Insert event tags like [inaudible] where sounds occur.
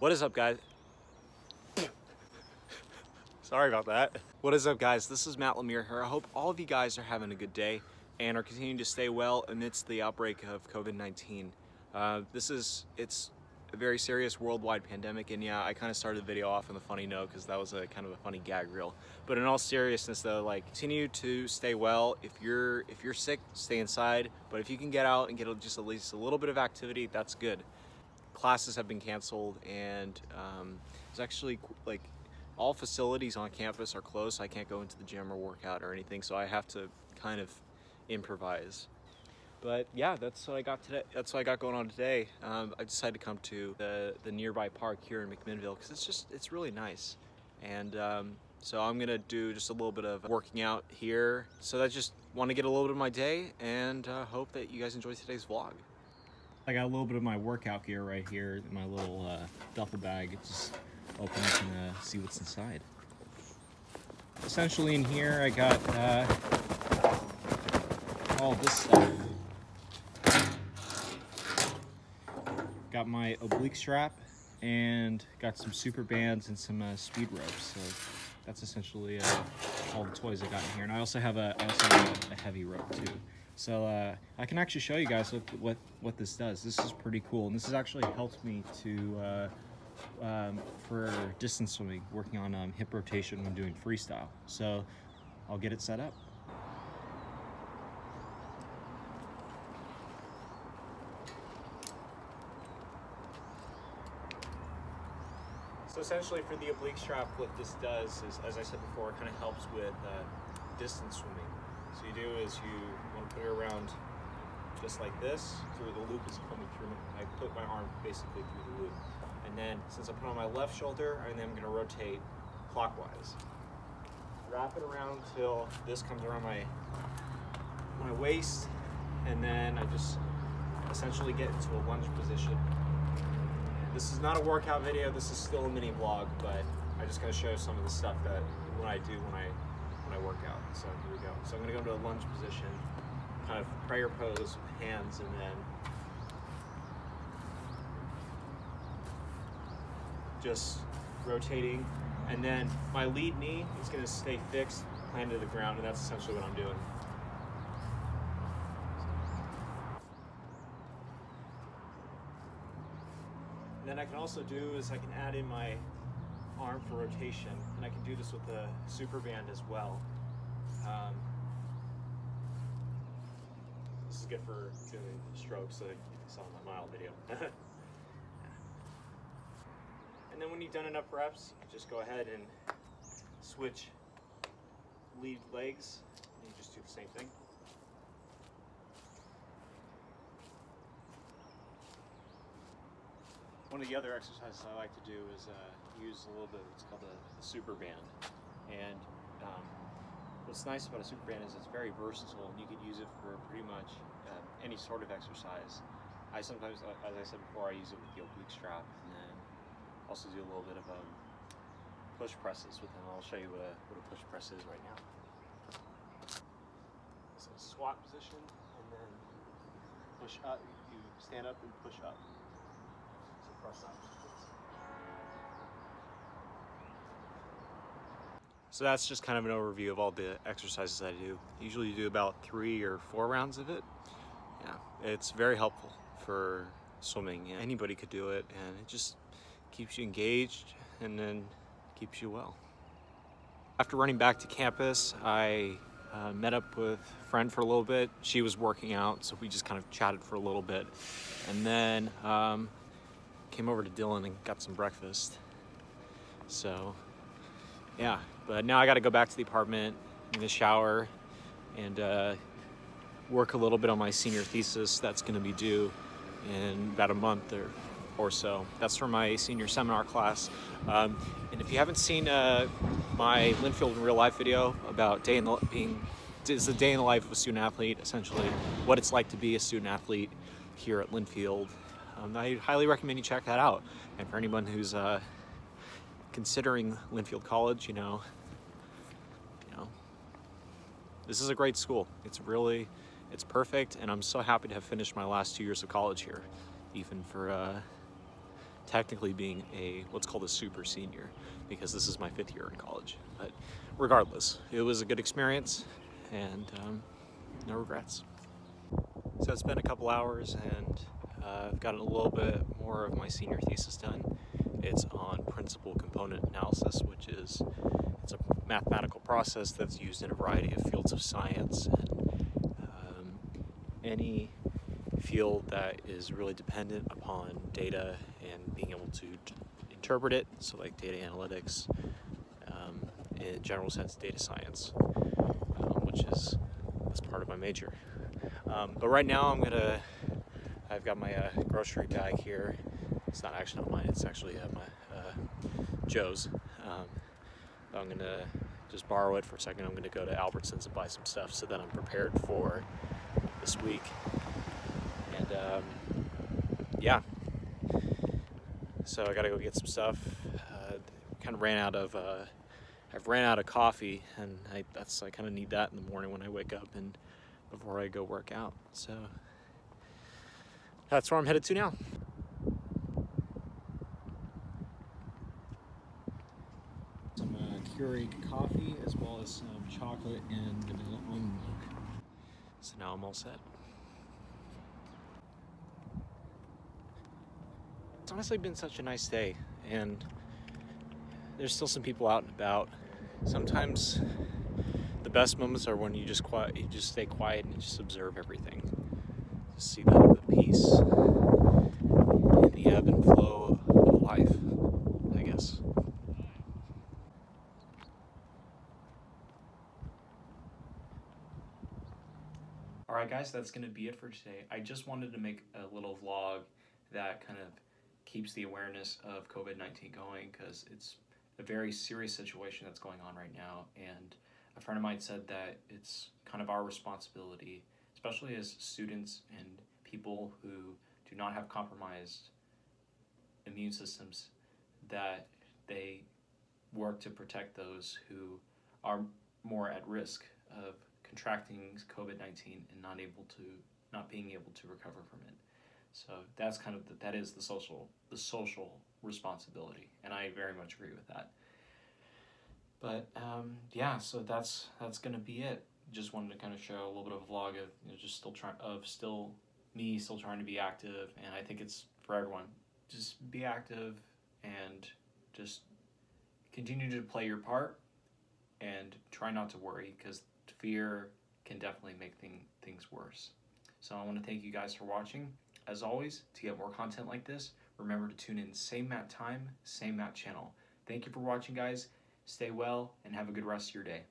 What is up, guys? Sorry about that. What is up, guys? This is Matt Lemire here. I hope all of you guys are having a good day and are continuing to stay well amidst the outbreak of COVID-19. Uh, this is, it's a very serious worldwide pandemic and yeah, I kind of started the video off on a funny note because that was a kind of a funny gag reel. But in all seriousness though, like continue to stay well. If you're, if you're sick, stay inside. But if you can get out and get just at least a little bit of activity, that's good classes have been canceled and um, it's actually like all facilities on campus are closed. I can't go into the gym or workout or anything. So I have to kind of improvise. But yeah, that's what I got today. That's what I got going on today. Um, I decided to come to the, the nearby park here in McMinnville because it's just, it's really nice. And um, so I'm gonna do just a little bit of working out here. So I just want to get a little bit of my day and uh, hope that you guys enjoy today's vlog. I got a little bit of my workout gear right here in my little uh, duffel bag. Just open up and uh, see what's inside. Essentially in here I got uh, all this stuff. Got my oblique strap and got some super bands and some uh, speed ropes. So that's essentially uh, all the toys I got in here. And I also have also have a heavy rope too. So uh, I can actually show you guys what, what, what this does. This is pretty cool, and this has actually helped me to uh, um, for distance swimming, working on um, hip rotation when doing freestyle. So I'll get it set up. So essentially for the oblique strap, what this does is, as I said before, it kind of helps with uh, distance swimming. So you do is you want to put it around just like this through the loop is coming through. I put my arm basically through the loop. And then since I put on my left shoulder, I'm gonna rotate clockwise. Wrap it around till this comes around my my waist, and then I just essentially get into a lunge position. This is not a workout video, this is still a mini vlog, but I'm just gotta show some of the stuff that when I do when I when I work out. So here we go. So I'm gonna go into a lunge position, kind of prayer pose with hands and then just rotating. And then my lead knee is gonna stay fixed, planted to the ground, and that's essentially what I'm doing. And then I can also do is I can add in my arm for rotation, and I can do this with the super band as well. Um, this is good for doing strokes, so you saw in my mile video. [laughs] and then when you've done enough reps, you can just go ahead and switch lead legs, and you just do the same thing. One of the other exercises I like to do is uh, use a little bit, of what's called a, the super band. And um, what's nice about a super band is it's very versatile and you can use it for pretty much uh, any sort of exercise. I sometimes, uh, as I said before, I use it with the oblique strap and then also do a little bit of um, push presses with them. I'll show you what a, what a push press is right now. So squat position and then push up, you stand up and push up. So that's just kind of an overview of all the exercises I do. Usually do about three or four rounds of it. Yeah, it's very helpful for swimming. Anybody could do it and it just keeps you engaged and then keeps you well. After running back to campus, I uh, met up with a friend for a little bit. She was working out, so we just kind of chatted for a little bit. And then um, came over to Dillin and got some breakfast. So, yeah, but now I got to go back to the apartment, in the shower, and uh, work a little bit on my senior thesis that's going to be due in about a month or, or so. That's for my senior seminar class. Um, and if you haven't seen uh, my Linfield in real life video about day in the, being, it's the day in the life of a student athlete, essentially what it's like to be a student athlete here at Linfield, um, I highly recommend you check that out. And for anyone who's uh, considering Linfield College, you know, you know, this is a great school. It's really, it's perfect, and I'm so happy to have finished my last two years of college here, even for uh, technically being a what's called a super senior because this is my fifth year in college. But regardless, it was a good experience and um, no regrets. So it's been a couple hours and uh, I've gotten a little bit more of my senior thesis done. It's on principal component analysis, which is it's a mathematical process that's used in a variety of fields of science and um, any field that is really dependent upon data and being able to interpret it. So like data analytics, um, in general sense, data science, um, which is that's part of my major. Um, but right now I'm gonna, I've got my uh, grocery bag here. It's not actually not mine, it's actually uh, my uh, Joe's. Um, I'm gonna just borrow it for a second. I'm gonna go to Albertsons and buy some stuff so that I'm prepared for this week. And um, yeah, so I gotta go get some stuff. Uh, kind of ran out of, uh, I've ran out of coffee, and I, that's I kind of need that in the morning when I wake up and before I go work out. So that's where I'm headed to now. Some uh, Keurig coffee as well as some chocolate and vanilla almond milk. So now I'm all set. It's honestly been such a nice day, and there's still some people out and about. Sometimes the best moments are when you just quiet, you just stay quiet and just observe everything. See the, the peace and the ebb and flow of life, I guess. Alright guys, that's going to be it for today. I just wanted to make a little vlog that kind of keeps the awareness of COVID-19 going because it's a very serious situation that's going on right now and a friend of mine said that it's kind of our responsibility, especially as students and people who do not have compromised immune systems, that they work to protect those who are more at risk of contracting COVID-19 and not able to not being able to recover from it. So that's kind of the, that is the social the social responsibility, and I very much agree with that. But um, yeah, so that's that's gonna be it. Just wanted to kind of show a little bit of a vlog of you know, just still trying of still me still trying to be active, and I think it's for everyone. Just be active and just continue to play your part, and try not to worry because fear can definitely make thing, things worse. So I want to thank you guys for watching. As always, to get more content like this, remember to tune in same Matt time, same Matt channel. Thank you for watching, guys. Stay well and have a good rest of your day.